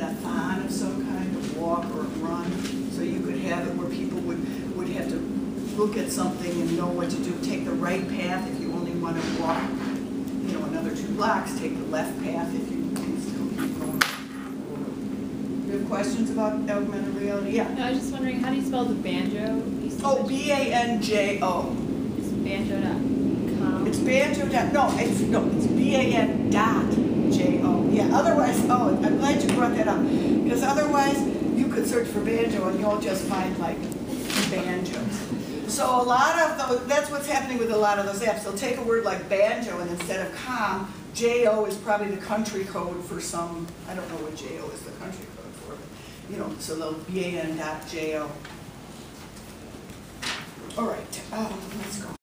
band-a-thon of some kind, a walk or a run. So you could have it where people would, would have to look at something and know what to do. Take the right path if you only want to walk, you know, another two blocks. Take the left path if you can still keep going. You have questions about augmented reality? Yeah. No, I was just wondering, how do you spell the banjo? Oh, B-A-N-J-O. It's banjo.com. It's banjo dot, no, it's, no, it's B-A-N dot J-O. Yeah, otherwise, oh, I'm could search for banjo and you'll just find like banjos. So a lot of those, that's what's happening with a lot of those apps. They'll take a word like banjo and instead of com, J-O is probably the country code for some, I don't know what J-O is the country code for, but, you know, so they'll B-A-N dot J-O. All right, um, let's go.